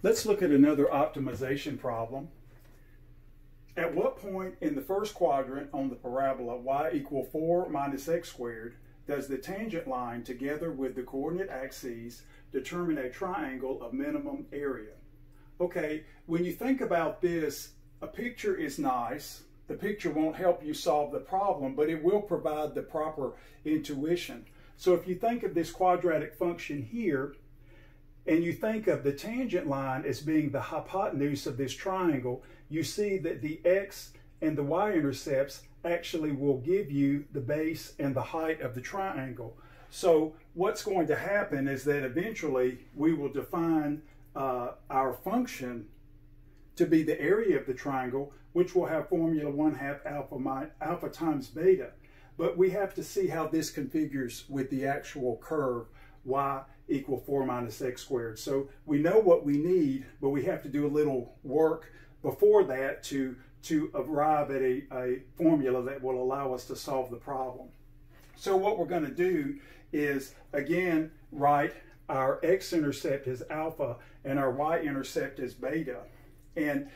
Let's look at another optimization problem. At what point in the first quadrant on the parabola y equal 4 minus x squared does the tangent line together with the coordinate axes determine a triangle of minimum area? Okay, when you think about this, a picture is nice. The picture won't help you solve the problem, but it will provide the proper intuition. So if you think of this quadratic function here, and you think of the tangent line as being the hypotenuse of this triangle, you see that the x and the y-intercepts actually will give you the base and the height of the triangle. So what's going to happen is that eventually we will define uh, our function to be the area of the triangle, which will have formula 1 half alpha, alpha times beta. But we have to see how this configures with the actual curve y equal 4 minus x squared. So we know what we need, but we have to do a little work before that to, to arrive at a, a formula that will allow us to solve the problem. So what we're going to do is, again, write our x-intercept as alpha and our y-intercept as beta. And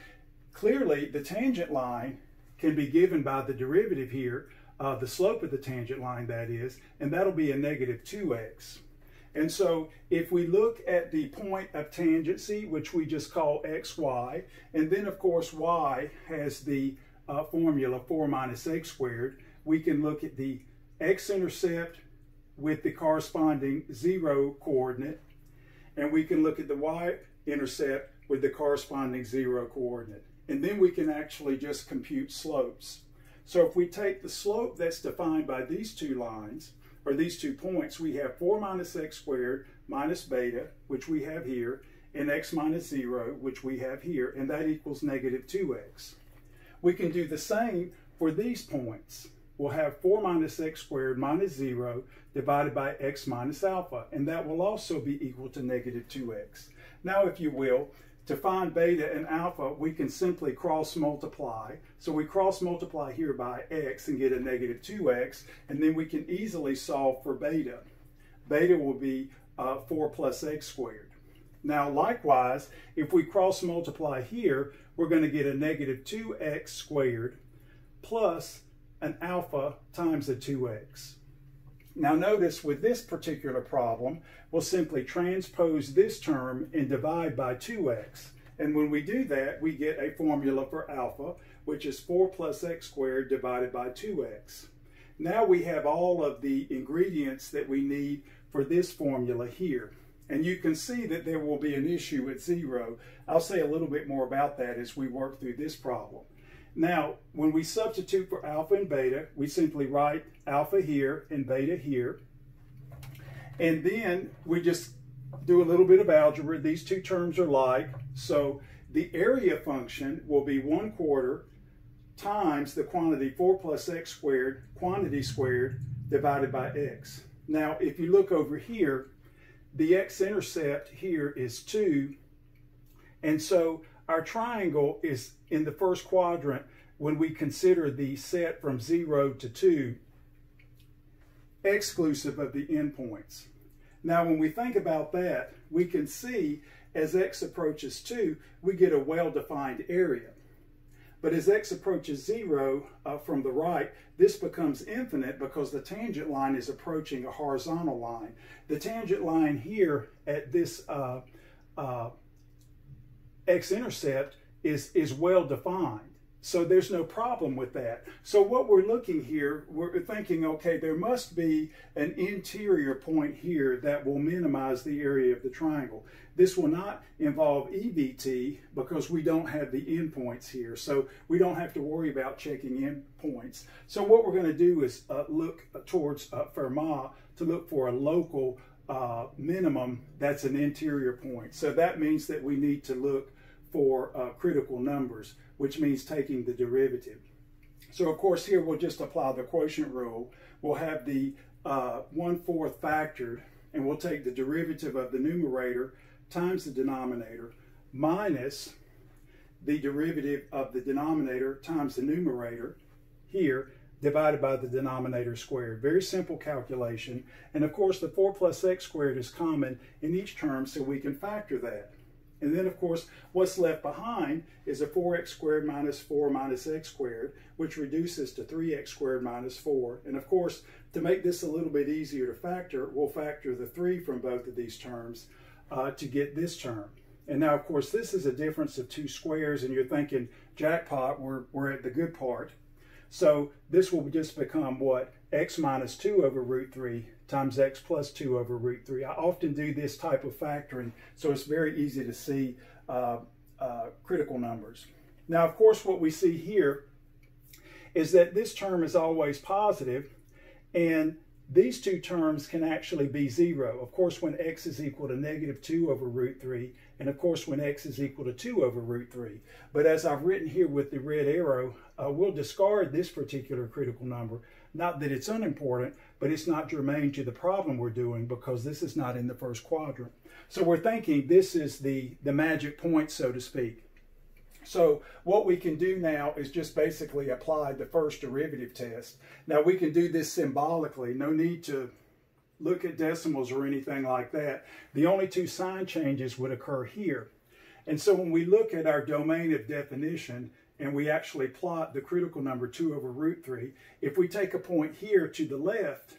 clearly, the tangent line can be given by the derivative here, uh, the slope of the tangent line, that is, and that'll be a negative 2x. And so if we look at the point of tangency, which we just call xy, and then of course y has the uh, formula 4 minus x squared, we can look at the x-intercept with the corresponding zero coordinate, and we can look at the y-intercept with the corresponding zero coordinate. And then we can actually just compute slopes. So if we take the slope that's defined by these two lines, or these two points, we have 4 minus x squared minus beta, which we have here, and x minus 0, which we have here, and that equals negative 2x. We can do the same for these points. We'll have 4 minus x squared minus 0 divided by x minus alpha, and that will also be equal to negative 2x. Now, if you will, to find beta and alpha, we can simply cross multiply. So we cross multiply here by x and get a negative 2x, and then we can easily solve for beta. Beta will be uh, 4 plus x squared. Now likewise, if we cross multiply here, we're going to get a negative 2x squared plus an alpha times a 2x. Now notice with this particular problem, we'll simply transpose this term and divide by 2x. And when we do that, we get a formula for alpha, which is 4 plus x squared divided by 2x. Now we have all of the ingredients that we need for this formula here. And you can see that there will be an issue at zero. I'll say a little bit more about that as we work through this problem. Now, when we substitute for alpha and beta, we simply write alpha here and beta here. And then we just do a little bit of algebra. These two terms are like. So the area function will be 1 quarter times the quantity 4 plus x squared, quantity squared, divided by x. Now, if you look over here, the x-intercept here is 2. And so our triangle is in the first quadrant when we consider the set from 0 to 2 exclusive of the endpoints. Now when we think about that, we can see as x approaches 2, we get a well-defined area. But as x approaches 0 uh, from the right, this becomes infinite because the tangent line is approaching a horizontal line. The tangent line here at this uh, uh, x-intercept is, is well defined. So there's no problem with that. So what we're looking here, we're thinking, okay, there must be an interior point here that will minimize the area of the triangle. This will not involve EVT because we don't have the endpoints here. So we don't have to worry about checking endpoints. So what we're going to do is uh, look towards uh, Fermat to look for a local uh, minimum that's an interior point. So that means that we need to look for uh, critical numbers, which means taking the derivative. So of course here we'll just apply the quotient rule. We'll have the uh, 1 4th factored and we'll take the derivative of the numerator times the denominator minus the derivative of the denominator times the numerator here divided by the denominator squared. Very simple calculation. And of course the 4 plus x squared is common in each term so we can factor that. And then, of course, what's left behind is a 4x squared minus 4 minus x squared, which reduces to 3x squared minus 4. And of course, to make this a little bit easier to factor, we'll factor the 3 from both of these terms uh, to get this term. And now, of course, this is a difference of two squares, and you're thinking, jackpot, we're, we're at the good part. So this will just become what? x minus 2 over root 3 times x plus 2 over root 3. I often do this type of factoring, so it's very easy to see uh, uh, critical numbers. Now, of course, what we see here is that this term is always positive, and these two terms can actually be zero. Of course, when x is equal to negative 2 over root 3, and of course when x is equal to 2 over root 3. But as I've written here with the red arrow, uh, we'll discard this particular critical number. Not that it's unimportant, but it's not germane to the problem we're doing because this is not in the first quadrant. So we're thinking this is the, the magic point, so to speak. So what we can do now is just basically apply the first derivative test. Now we can do this symbolically, no need to look at decimals or anything like that. The only two sign changes would occur here. And so when we look at our domain of definition and we actually plot the critical number 2 over root 3, if we take a point here to the left,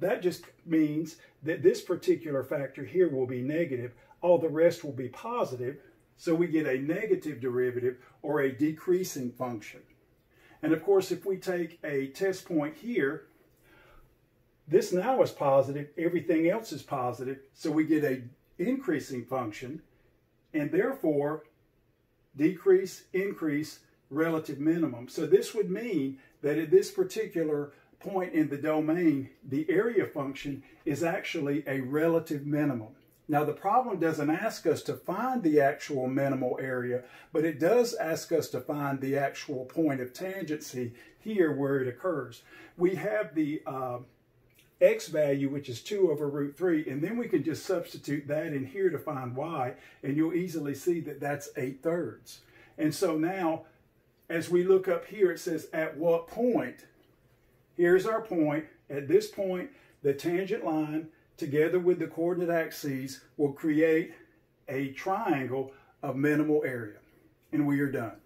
that just means that this particular factor here will be negative. All the rest will be positive. So we get a negative derivative or a decreasing function. And of course, if we take a test point here, this now is positive, everything else is positive, so we get a increasing function, and therefore decrease, increase, relative minimum. So this would mean that at this particular point in the domain, the area function is actually a relative minimum. Now the problem doesn't ask us to find the actual minimal area, but it does ask us to find the actual point of tangency here where it occurs. We have the uh, x value, which is 2 over root 3, and then we can just substitute that in here to find y, and you'll easily see that that's 8 thirds. And so now, as we look up here, it says at what point, here's our point, at this point, the tangent line together with the coordinate axes will create a triangle of minimal area. And we are done.